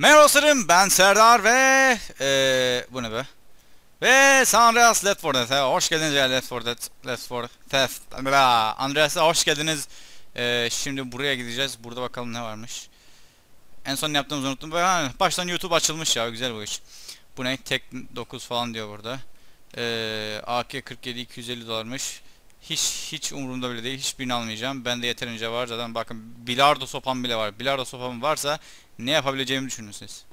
Merhaba ben Serdar ve eee bu ne be? Ve San Andreas Left 4 Dead'e hoş geldiniz ya Left 4 Dead Left 4 Theft Bla, Andreas'a hoş geldiniz. Eee, şimdi buraya gideceğiz. Burada bakalım ne varmış. En son yaptığımızı unuttum. Ha, baştan YouTube açılmış ya güzel bu iş. Bu ne? Tek 9 falan diyor burada. Eee AK 47 250 dolarmış. Hiç hiç umurumda bile değil. Hiçbirini almayacağım. Bende yeterince var zaten. Bakın bilardo sopam bile var. Bilardo sopam varsa ne yapabileceğimi düşünün siz.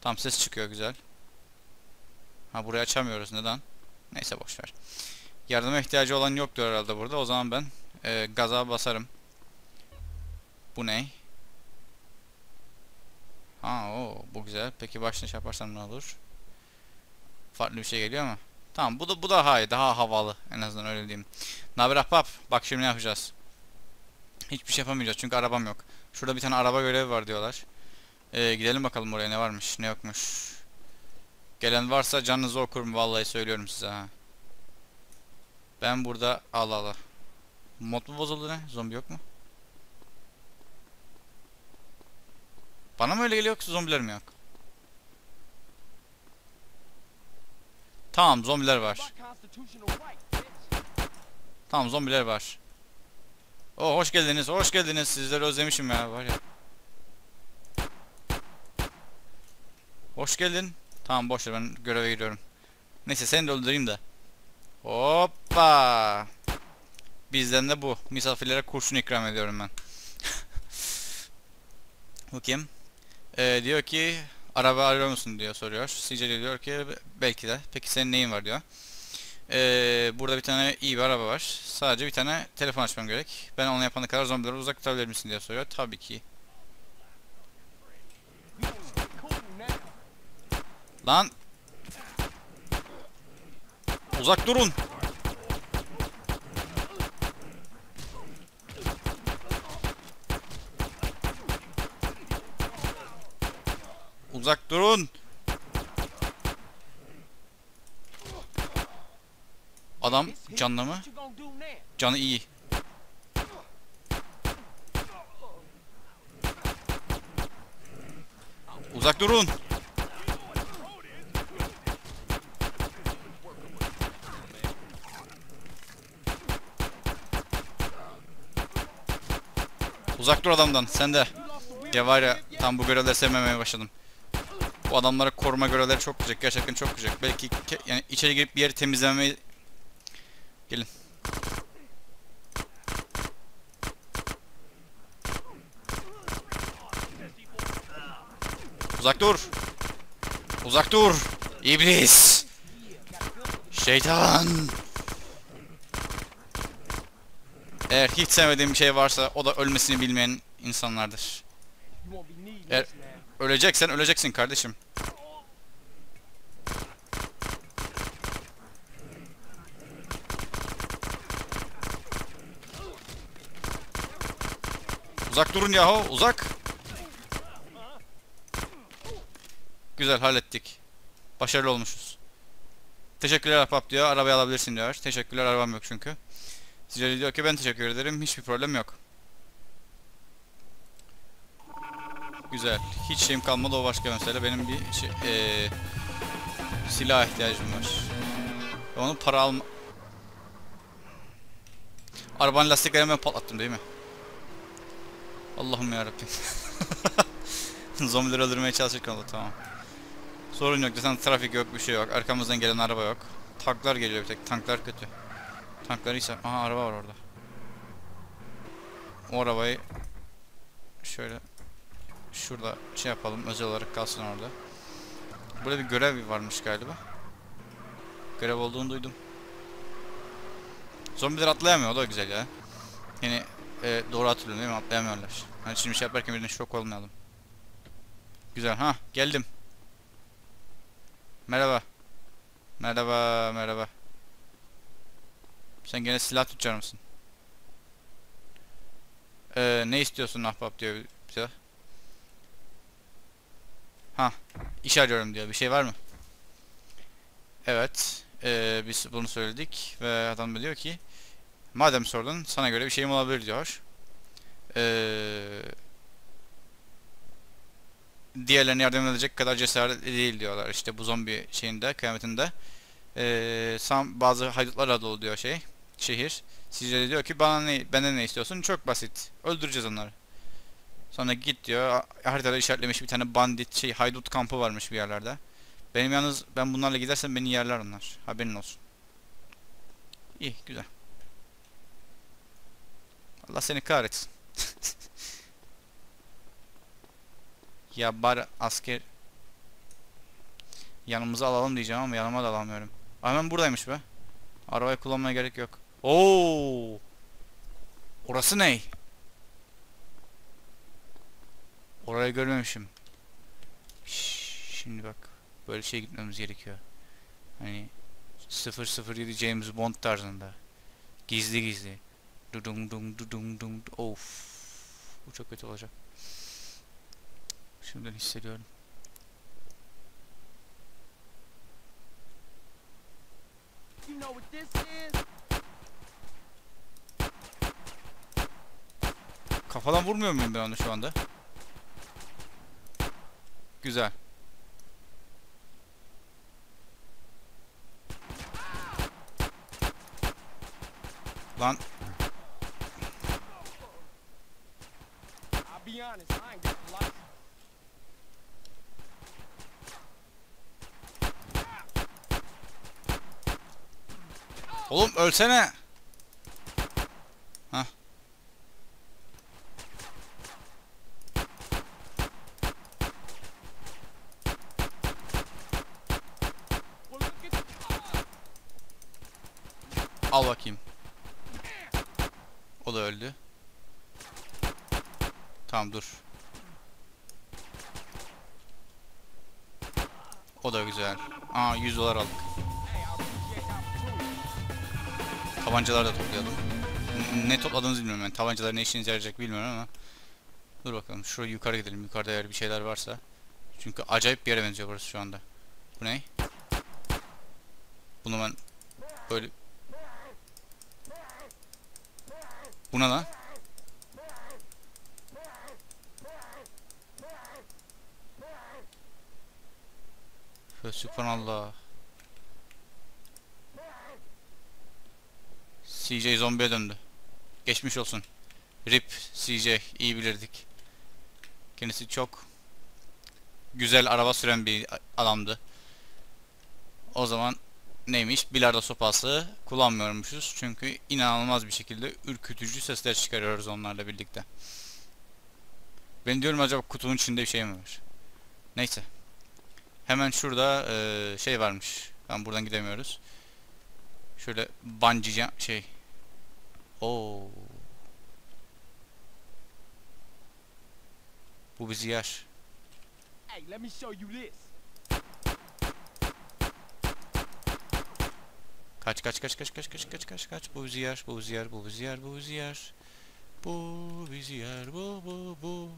Tam ses çıkıyor güzel. Ha burayı açamıyoruz neden? Neyse boş ver. Yardıma ihtiyacı olan yoktur herhalde burada. O zaman ben e, gaza basarım. Bu ne? Ha o bu güzel. Peki başına şey yaparsam ne olur? Farklı bir şey geliyor ama. Tamam bu da bu da hay daha havalı en azından öyle diyeyim. Naber ahbap? Bak şimdi ne yapacağız? Hiçbir şey yapamayacağız çünkü arabam yok. Şurada bir tane araba görevi var diyorlar. Ee, gidelim bakalım oraya ne varmış ne yokmuş. Gelen varsa canınızı okurum vallahi söylüyorum size ha. Ben burada Allah Allah. Mod mu bozuldu ne? Zombi yok mu? Bana mı öyle geliyor yoksa zombiler mi yok? Tamam zombiler var. Tamam zombiler var. Oh hoş geldiniz, hoş geldiniz. Sizleri özlemişim ya var ya. Hoş geldin. Tamam boş ver ben göreve gidiyorum. Neyse seni de öldüreyim de. Hoppa. Bizden de bu. Misafirlere kurşun ikram ediyorum ben. Bakayım. Ee, diyor ki araba arıyor musun diyor soruyor. CJ diyor ki belki de. Peki senin neyin var diyor. Ee, burada bir tane iyi bir araba var. Sadece bir tane telefon açmam gerek. Ben onu yapana kadar zombileri uzak tutabilir misin diye soruyor. Tabii ki. Lan. Uzak durun. Uzak durun. Adam canlı mı? Canı iyi. Uzak durun. Uzak dur adamdan. Sen de. Ya var ya tam bu görevleri sevmemeye başladım. Bu adamlara koruma görevleri çok güzel. Gerçekten çok güzel. Belki yani içeri girip bir yeri temizlemeyi... Gelin. Uzak dur. Uzak dur. İblis. Şeytan. Eğer hiç sevmediğim bir şey varsa o da ölmesini bilmeyen insanlardır. Eğer öleceksen öleceksin kardeşim. Uzak durun yahu uzak. Güzel hallettik. Başarılı olmuşuz. Teşekkürler ahbap diyor. Arabayı alabilirsin diyor. Teşekkürler arabam yok çünkü. Sicali diyor ki ben teşekkür ederim. Hiçbir problem yok. Güzel. Hiç şeyim kalmadı o başka mesele. Benim bir şey, ee, silah ihtiyacım var. Onu para alma... Arabanın lastiklerini ben patlattım değil mi? Allah'ım yarabbim. Zombileri öldürmeye çalışırken oldu tamam. Sorun yok zaten trafik yok bir şey yok. Arkamızdan gelen araba yok. Tanklar geliyor bir tek. Tanklar kötü. Tankları ise... Aha araba var orada. O arabayı... Şöyle... Şurada şey yapalım. Özel olarak kalsın orada. Burada bir görev varmış galiba. Görev olduğunu duydum. Zombiler atlayamıyor. O da güzel ya. Yani e, doğru hatırlıyorum değil mi? Atlayamıyorlar. Hani şimdi şey yaparken birden şok olmayalım. Güzel. Ha geldim. Merhaba. Merhaba, merhaba. Sen gene silah tutacak mısın? Ee, ne istiyorsun ahbap diyor bize. Ha, iş arıyorum diyor. Bir şey var mı? Evet. Ee, biz bunu söyledik ve adam da diyor ki madem sordun sana göre bir şeyim olabilir diyor. Ee, diğerlerine yardım edecek kadar cesaretli değil diyorlar. İşte bu zombi şeyinde, kıyametinde. Ee, sam bazı haydutlarla dolu diyor şey, şehir. Sizce diyor ki bana ne, benden ne istiyorsun? Çok basit. Öldüreceğiz onları. Sonra git diyor. Haritada işaretlemiş bir tane bandit şey haydut kampı varmış bir yerlerde. Benim yalnız ben bunlarla gidersem beni yerler onlar. Haberin olsun. İyi, güzel. Allah seni kahretsin. ya bari asker yanımıza alalım diyeceğim ama yanıma da alamıyorum. Hemen buradaymış be. Arabayı kullanmaya gerek yok. Oo! Orası ne? Orayı görmemişim. Şimdi bak. Böyle şey gitmemiz gerekiyor. Hani 007 James Bond tarzında. Gizli gizli. Dudung dung dudung dung. Of. Bu çok kötü olacak. Şimdiden hissediyorum. You know what this is? Kafadan vurmuyor muyum ben onu şu anda? Güzel. Lan I'll be honest, I ain't got a license. oğlum ölsene. Hah. Well, look at Al bakayım. O da öldü. Tamam dur. O da güzel. Aa 100 dolar aldık. Tabancaları da toplayalım. Ne topladığımızı bilmiyorum ben. Tabancalar ne işinize yarayacak bilmiyorum ama. Dur bakalım. Şuraya yukarı gidelim. Yukarıda eğer bir şeyler varsa. Çünkü acayip bir yere benziyor burası şu anda. Bu ne? Bunu ben böyle... Bu ne lan? Sübhanallah. CJ zombiye döndü. Geçmiş olsun. RIP CJ iyi bilirdik. Kendisi çok güzel araba süren bir adamdı. O zaman neymiş? Bilardo sopası kullanmıyormuşuz. Çünkü inanılmaz bir şekilde ürkütücü sesler çıkarıyoruz onlarla birlikte. Ben diyorum acaba kutunun içinde bir şey mi var? Neyse. Hemen şurada eee, şey varmış. Ben buradan gidemiyoruz. Şöyle bungee şey. Oo. Bu bizi yer. Hey, let me show you this. Kaç kaç kaç kaç kaç kaç kaç kaç kaç bu bizi yer bu bizi yer bu bizi yer bu bizi yer. Bu bizi yer bu bu bu.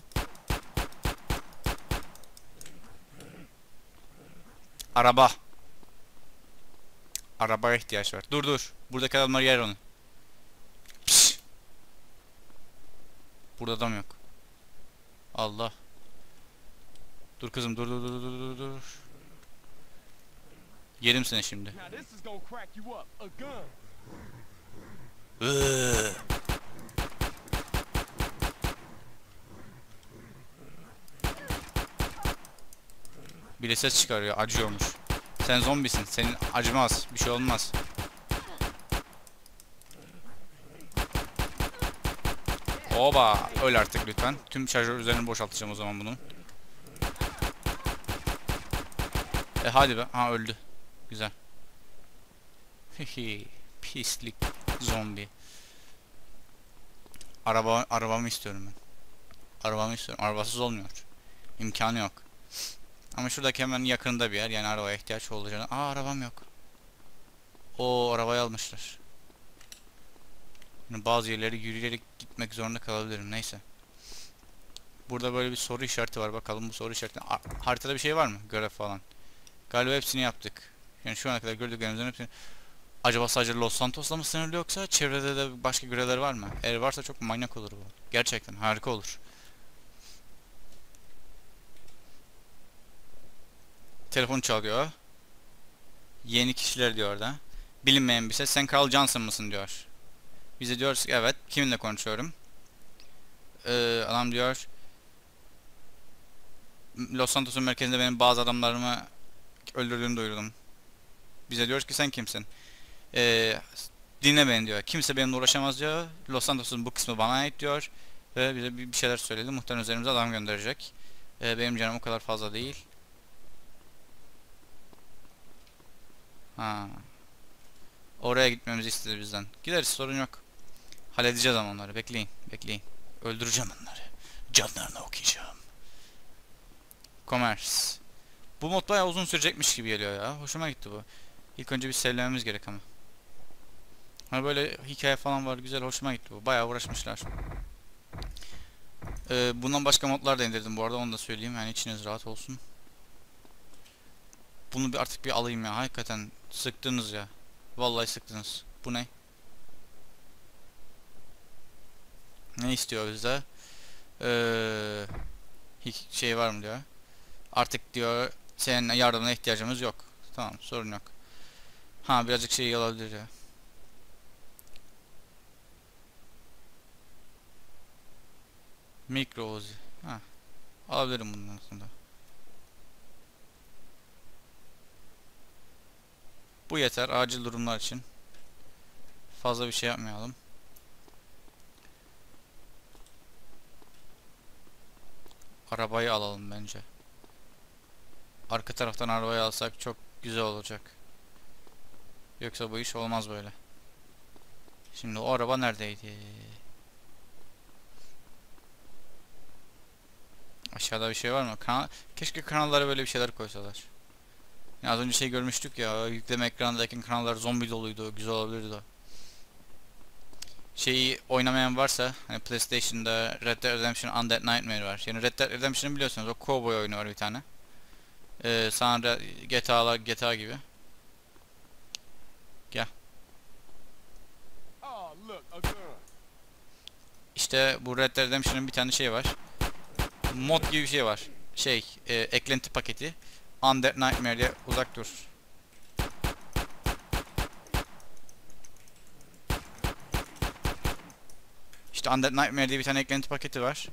Araba. Arabaya ihtiyaç var. Dur dur. Buradaki adamlar yer onu. Burada adam yok. Allah. Dur kızım dur dur dur dur dur. Yerim seni şimdi. Now this is gonna crack you up. A gun. Iıı. Bir de ses çıkarıyor, acıyormuş. Sen zombisin, senin acımaz, bir şey olmaz. Oba, öl artık lütfen. Tüm şarjör üzerini boşaltacağım o zaman bunun. E hadi be, ha öldü. Güzel. Pislik zombi. Araba arabamı istiyorum ben. Arabamı istiyorum. Arabasız olmuyor. İmkanı yok. Ama şuradaki hemen yakında bir yer. Yani arabaya ihtiyaç olacağını. Aa arabam yok. O arabayı almışlar. Yani bazı yerlere yürüyerek gitmek zorunda kalabilirim. Neyse. Burada böyle bir soru işareti var. Bakalım bu soru işareti. Haritada bir şey var mı? Görev falan. Galiba hepsini yaptık. Yani şu ana kadar gördüklerimizin hepsini Acaba sadece Los Santos'la mı sınırlı yoksa çevrede de başka görevler var mı? Eğer varsa çok manyak olur bu. Gerçekten harika olur. telefon çalıyor. Yeni kişiler diyor orada. Bilinmeyen bir ses. Sen Carl Johnson mısın diyor. Bize diyoruz ki evet. Kiminle konuşuyorum? Ee, adam diyor Los Santos'un merkezinde benim bazı adamlarımı öldürdüğünü duydum. Bize diyoruz ki sen kimsin? Ee, dinle beni diyor. Kimse benimle uğraşamaz diyor. Los Santos'un bu kısmı bana ait diyor. Ve bize bir şeyler söyledi. Muhtemelen üzerimize adam gönderecek. Ee, benim canım o kadar fazla değil. Ha. Oraya gitmemizi istedi bizden. Gideriz sorun yok. Halledeceğiz ama onları. Bekleyin. Bekleyin. Öldüreceğim onları. Canlarını okuyacağım. Commerce. Bu mod bayağı uzun sürecekmiş gibi geliyor ya. Hoşuma gitti bu. İlk önce bir sevlememiz gerek ama. Hani böyle hikaye falan var. Güzel hoşuma gitti bu. Bayağı uğraşmışlar. Ee, bundan başka modlar da indirdim bu arada. Onu da söyleyeyim. Yani içiniz rahat olsun. Bunu bir artık bir alayım ya. Hakikaten sıktınız ya. Vallahi sıktınız. Bu ne? Ne istiyor bizde? Ee, hiç şey var mı diyor. Artık diyor senin yardımına ihtiyacımız yok. Tamam sorun yok. Ha birazcık şey olabilir ya. Mikro Uzi. Ha. Alabilirim bunun aslında. Bu yeter acil durumlar için. Fazla bir şey yapmayalım. Arabayı alalım bence. Arka taraftan arabayı alsak çok güzel olacak. Yoksa bu iş olmaz böyle. Şimdi o araba neredeydi? Aşağıda bir şey var mı? Kanal Keşke kanallara böyle bir şeyler koysalar. Ya az önce şey görmüştük ya yükleme ekranındaki kanallar zombi doluydu. Güzel olabilirdi. Şeyi oynamayan varsa hani PlayStation'da Red Dead Redemption Undead Nightmare var. Yani Red Dead Redemption'ı biliyorsunuz o cowboy oyunu var bir tane. Ee, sonra GTA'lar GTA gibi. Gun. İşte bu Red Dead Redemption'ın bir tane şey var. Mod gibi bir şey var. Şey, e, eklenti paketi. Undead Nightmare diye uzak dur. İşte Undead Nightmare diye bir tane eklenti paketi var.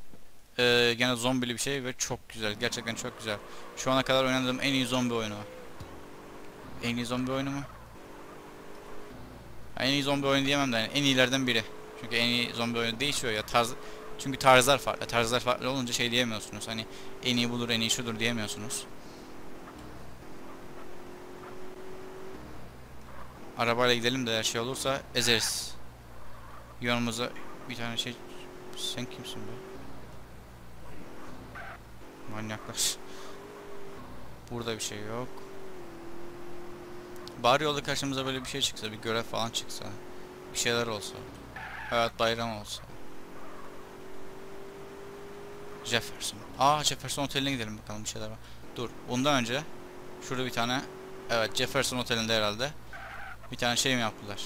Ee, gene zombili bir şey ve çok güzel. Gerçekten çok güzel. Şu ana kadar oynadığım en iyi zombi oyunu. En iyi zombi oyunu mu? En iyi zombi oyunu diyemem de yani en iyilerden biri. Çünkü en iyi zombi oyunu değişiyor ya tarz çünkü tarzlar farklı. Tarzlar farklı olunca şey diyemiyorsunuz. Hani en iyi budur, en iyi şudur diyemiyorsunuz. Arabayla gidelim de her şey olursa ezeriz. Yanımıza bir tane şey... Sen kimsin be? Manyaklar. Burada bir şey yok. Bari yolda karşımıza böyle bir şey çıksa, bir görev falan çıksa. Bir şeyler olsa. Hayat bayram olsa. Jefferson. Aa Jefferson Oteli'ne gidelim bakalım bir şeyler var. Dur. Ondan önce şurada bir tane evet Jefferson Oteli'nde herhalde bir tane şey mi yaptılar?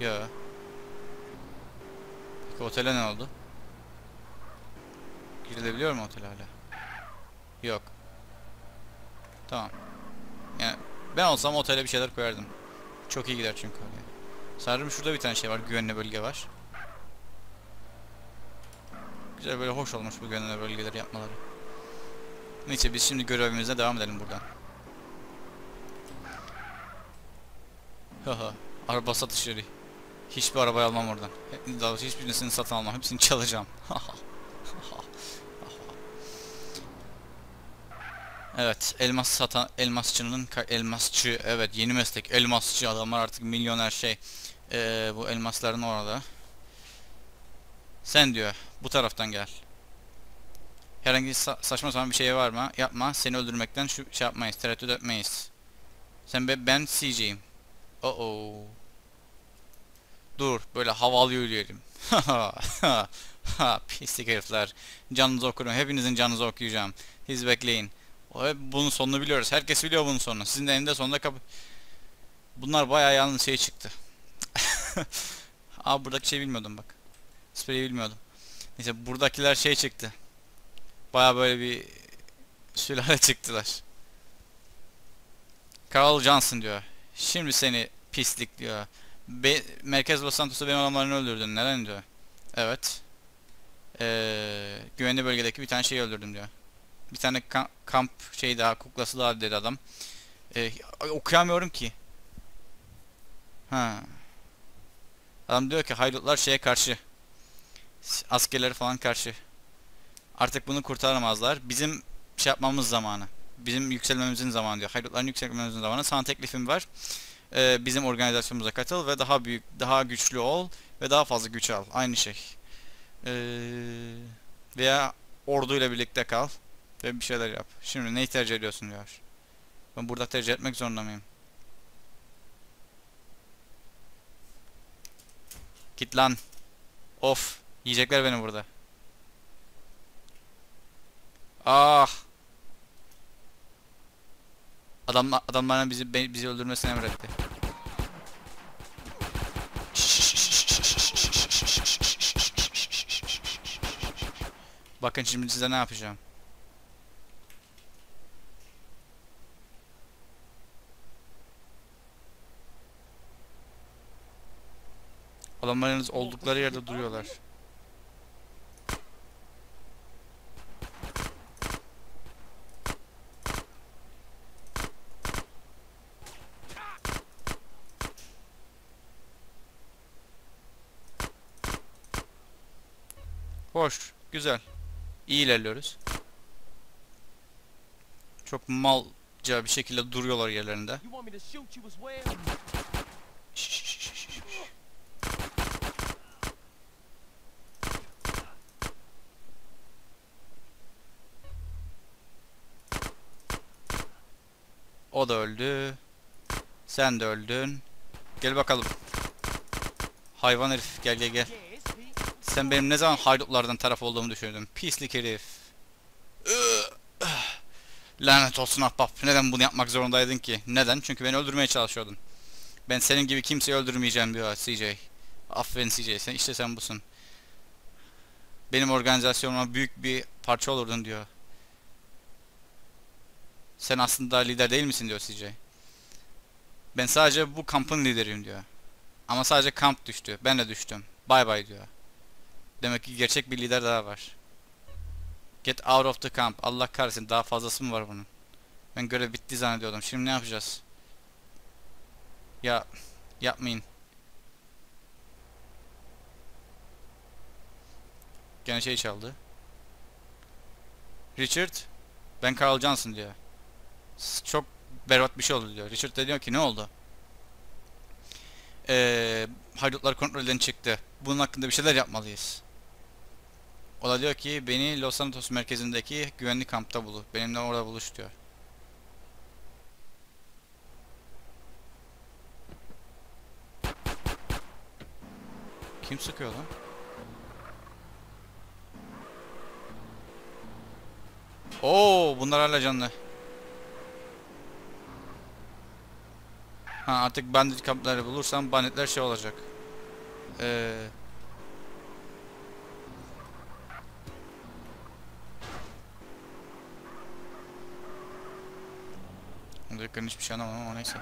Yo. Peki otele ne oldu? Girilebiliyor mu otele hala? Yok. Tamam. Yani ben olsam otele bir şeyler koyardım. Çok iyi gider çünkü oraya. Sanırım şurada bir tane şey var. Güvenli bölge var. Güzel böyle hoş olmuş bu güvenli bölgeleri yapmaları. Neyse biz şimdi görevimize devam edelim buradan. Haha. Araba satışları. Hiçbir arabayı almam oradan. Daha hiçbirisini satın almam. Hepsini çalacağım. evet, elmas satan elmasçının elmasçı evet yeni meslek elmasçı adamlar artık milyoner şey. Ee, bu elmasların orada. Sen diyor bu taraftan gel. Herhangi sa- saçma sapan bir şey var mı? Yapma. Seni öldürmekten şu şey yapmayız. Tereddüt etmeyiz. Sen be ben CJ'yim. Oh oh. Dur böyle havalı yürüyelim. Pislik herifler. Canınızı okurum. Hepinizin canınızı okuyacağım. Siz bekleyin. O hep bunun sonunu biliyoruz. Herkes biliyor bunun sonunu. Sizin de eninde sonunda kap... Bunlar bayağı yalnız şey çıktı. Aa buradaki şey bilmiyordum bak. Spreyi bilmiyordum. Neyse buradakiler şey çıktı. Baya böyle bir sülale çıktılar. Carl Johnson diyor. Şimdi seni pislik diyor. Be- Merkez Los Santos'ta benim adamlarını öldürdün. Neden diyor. Evet. Ee, güvenli bölgedeki bir tane şeyi öldürdüm diyor. Bir tane ka- kamp şey daha kuklası daha dedi adam. Ee, okuyamıyorum ki. Ha. Adam diyor ki haydutlar şeye karşı. Askerleri falan karşı. Artık bunu kurtaramazlar. Bizim şey yapmamız zamanı. Bizim yükselmemizin zamanı diyor. Haydutların yükselmemizin zamanı. Sana teklifim var. Ee, bizim organizasyonumuza katıl ve daha büyük, daha güçlü ol ve daha fazla güç al. Aynı şey. Ee, veya orduyla birlikte kal ve bir şeyler yap. Şimdi neyi tercih ediyorsun diyor. Ben burada tercih etmek zorunda mıyım? Git lan. Of. Yiyecekler beni burada. Ah. Adam adamların bizi bizi öldürmesini emretti. Bakın şimdi size ne yapacağım. Adamlarınız oldukları yerde duruyorlar. Hoş, güzel. İyi ilerliyoruz. Çok malca bir şekilde duruyorlar yerlerinde. O da öldü. Sen de öldün. Gel bakalım. Hayvan herif gel gel gel. Sen benim ne zaman haydutlardan taraf olduğumu düşündün. Pislik herif. Lanet olsun ahbap. Neden bunu yapmak zorundaydın ki? Neden? Çünkü beni öldürmeye çalışıyordun. Ben senin gibi kimseyi öldürmeyeceğim diyor CJ. Aferin CJ. Sen, işte sen busun. Benim organizasyonuma büyük bir parça olurdun diyor. Sen aslında lider değil misin diyor CJ. Ben sadece bu kampın lideriyim diyor. Ama sadece kamp düştü. Ben de düştüm. Bay bay diyor. Demek ki gerçek bir lider daha var. Get out of the camp. Allah kahretsin daha fazlası mı var bunun? Ben görev bitti zannediyordum. Şimdi ne yapacağız? Ya yapmayın. Gene şey çaldı. Richard ben Carl Johnson diyor. Çok berbat bir şey oldu diyor. Richard de diyor ki ne oldu? Eee haydutlar kontrolden çıktı. Bunun hakkında bir şeyler yapmalıyız. O da diyor ki beni Los Santos merkezindeki güvenlik kampta bul. Benimle orada buluş diyor. Kim sıkıyor lan? Oo, bunlar hala canlı. Ha artık bandit kampları bulursam banditler şey olacak. Eee Direktörün hiçbir şey anlamadım ama neyse.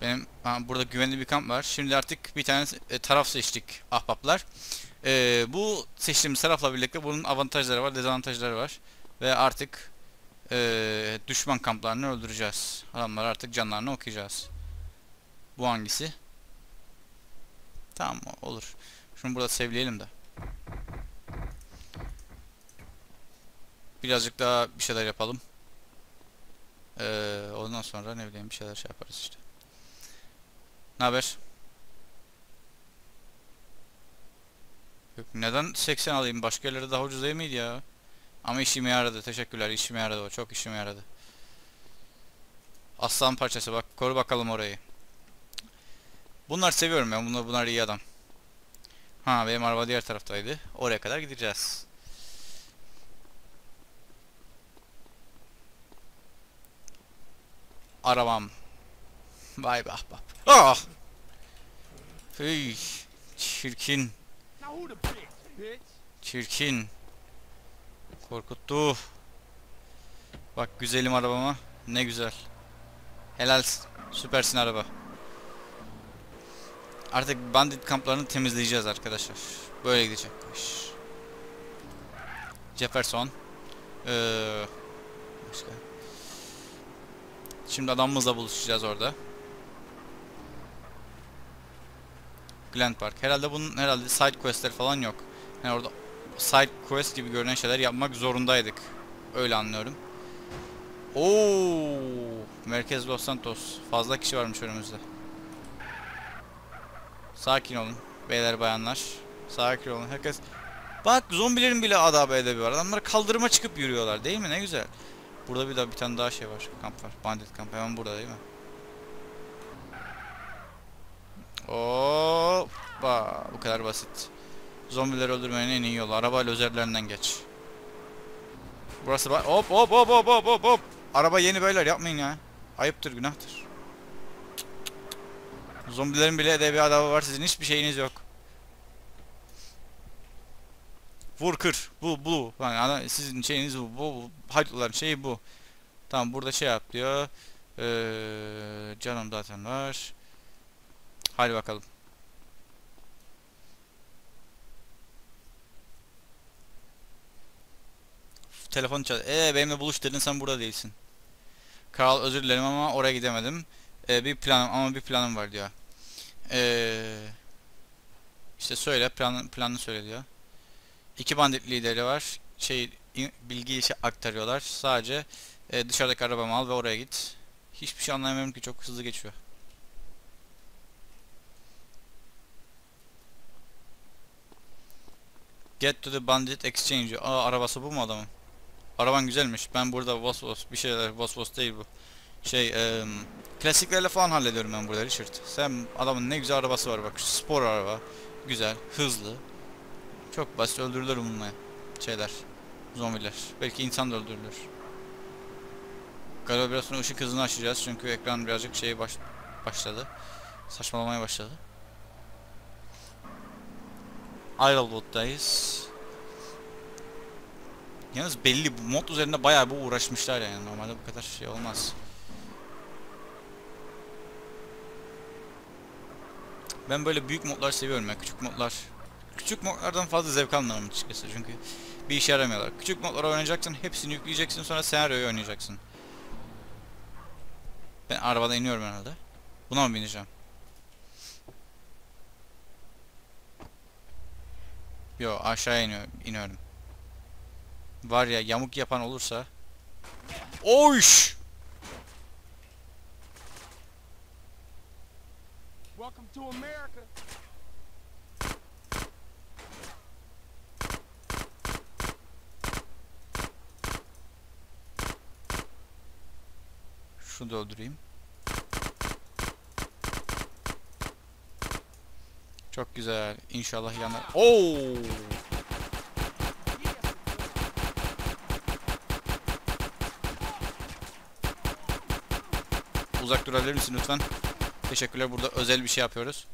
Benim ha, burada güvenli bir kamp var. Şimdi artık bir tane e, taraf seçtik ahbaplar. E, bu seçtiğimiz tarafla birlikte bunun avantajları var, dezavantajları var. Ve artık e, düşman kamplarını öldüreceğiz. Adamlar artık canlarını okuyacağız. Bu hangisi? Tamam olur. Şunu burada sevleyelim de. Birazcık daha bir şeyler yapalım. Ee, ondan sonra ne bileyim bir şeyler şey yaparız işte. Ne haber? Neden 80 alayım? Başka yerlerde daha ucuz değil miydi ya? Ama işime yaradı. Teşekkürler. İşime yaradı o. Çok işime yaradı. Aslan parçası bak. Koru bakalım orayı. Bunlar seviyorum ya. Bunlar, bunlar iyi adam. Ha benim araba diğer taraftaydı. Oraya kadar gideceğiz. Arabam. Vay be ahbap. Ah! Çirkin, the bitch, bitch? çirkin. Korkuttu. Bak güzelim arabama. Ne güzel. Helal. Süpersin araba. Artık bandit kamplarını temizleyeceğiz arkadaşlar. Böyle gidecek bu iş. Jefferson. Ee, başka. Şimdi adamımızla buluşacağız orada. Glen Park. Herhalde bunun herhalde side questleri falan yok. Yani orada side quest gibi görünen şeyler yapmak zorundaydık. Öyle anlıyorum. Oo, Merkez Los Santos. Fazla kişi varmış önümüzde. Sakin olun beyler bayanlar. Sakin olun. Herkes Bak zombilerin bile adabı edebi var. Adamlar kaldırıma çıkıp yürüyorlar değil mi? Ne güzel. Burada bir daha bir tane daha şey var. Kamp var. Bandit kamp. Hemen burada değil mi? Hoppa. Bu kadar basit. Zombileri öldürmenin en iyi yolu. Arabayla üzerlerinden geç. Burası bak. Hop hop hop hop hop hop hop. Araba yeni beyler yapmayın ya. Ayıptır günahtır. Zombilerin bile edebi adabı var. Sizin hiçbir şeyiniz yok. Vur kır. Bu bu. Yani sizin şeyiniz bu. Bu, bu. Haydutların şeyi bu. Tamam burada şey yap diyor. Ee, canım zaten var. Hadi bakalım. Telefon çal. Ee benimle buluş dedin sen burada değilsin. Kral özür dilerim ama oraya gidemedim. Ee, bir planım ama bir planım var diyor. Ee, işte söyle plan planını söyle diyor. İki bandit lideri var. Şey bilgiyi şey aktarıyorlar. Sadece e, dışarıdaki arabamı al ve oraya git. Hiçbir şey anlayamıyorum ki çok hızlı geçiyor. Get to the bandit exchange. Aa arabası bu mu adamın? Araban güzelmiş. Ben burada Vos Vos bir şeyler Vos Vos değil bu. Şey eee klasiklerle falan hallediyorum ben burada Richard. Sen adamın ne güzel arabası var bak. Spor araba. Güzel, hızlı. Çok basit öldürülür bununla şeyler. Zombiler. Belki insan da öldürülür. Galiba biraz sonra ışık hızını açacağız çünkü ekran birazcık şey baş başladı. Saçmalamaya başladı. Idlewood'dayız. Yalnız belli bu mod üzerinde bayağı bir uğraşmışlar yani normalde bu kadar şey olmaz. Ben böyle büyük modlar seviyorum ya küçük modlar. Küçük modlardan fazla zevk almıyorum açıkçası çünkü bir işe yaramıyorlar. Küçük modları oynayacaksın, hepsini yükleyeceksin sonra senaryoyu oynayacaksın. Ben arabadan iniyorum herhalde. Buna mı bineceğim? Yo aşağıya iniyor, iniyorum. Var ya yamuk yapan olursa. Oyş! Welcome to America. Da öldüreyim. Çok güzel. İnşallah yanar. Oo! Uzak durabilir misin lütfen? Teşekkürler. Burada özel bir şey yapıyoruz.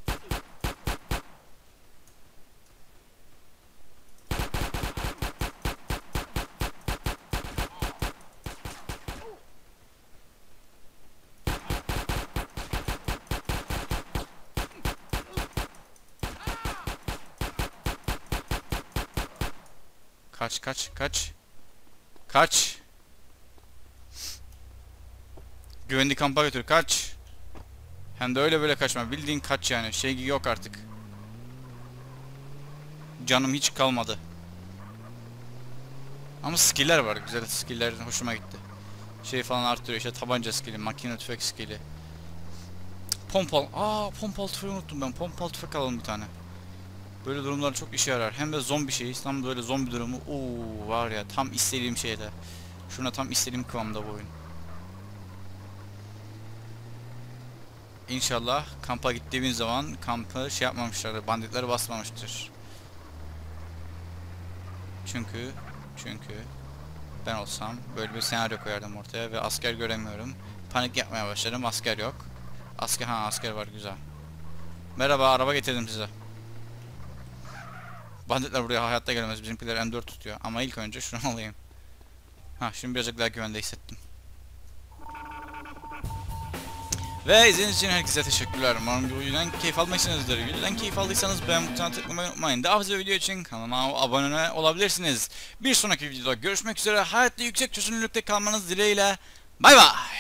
Kaç kaç kaç. Kaç. Güvenli kampa götür kaç. Hem de öyle böyle kaçma. Bildiğin kaç yani. Şey yok artık. Canım hiç kalmadı. Ama skill'ler var. Güzel skill'ler hoşuma gitti. Şey falan artırıyor işte tabanca skill'i, makine tüfek skill'i. Pompal. Aa pompal tüfeği unuttum ben. Pompal tüfek alalım bir tane. Böyle durumlar çok işe yarar. Hem de zombi şeyi. Tam böyle zombi durumu. Oo var ya tam istediğim şeyde. Şuna tam istediğim kıvamda bu oyun. İnşallah kampa gittiğimiz zaman kampı şey yapmamışlar, banditler basmamıştır. Çünkü çünkü ben olsam böyle bir senaryo koyardım ortaya ve asker göremiyorum. Panik yapmaya başladım. Asker yok. Asker ha asker var güzel. Merhaba araba getirdim size. Banditler buraya hayatta gelemez. Bizimkiler M4 tutuyor. Ama ilk önce şunu alayım. Ha şimdi birazcık daha güvende hissettim. Ve izlediğiniz için herkese teşekkürler. Umarım bu videodan keyif almışsınızdır. Videodan keyif aldıysanız beğen butonuna tıklamayı unutmayın. Daha fazla video için kanalıma abone olabilirsiniz. Bir sonraki videoda görüşmek üzere. Hayatta yüksek çözünürlükte kalmanız dileğiyle. Bay bay.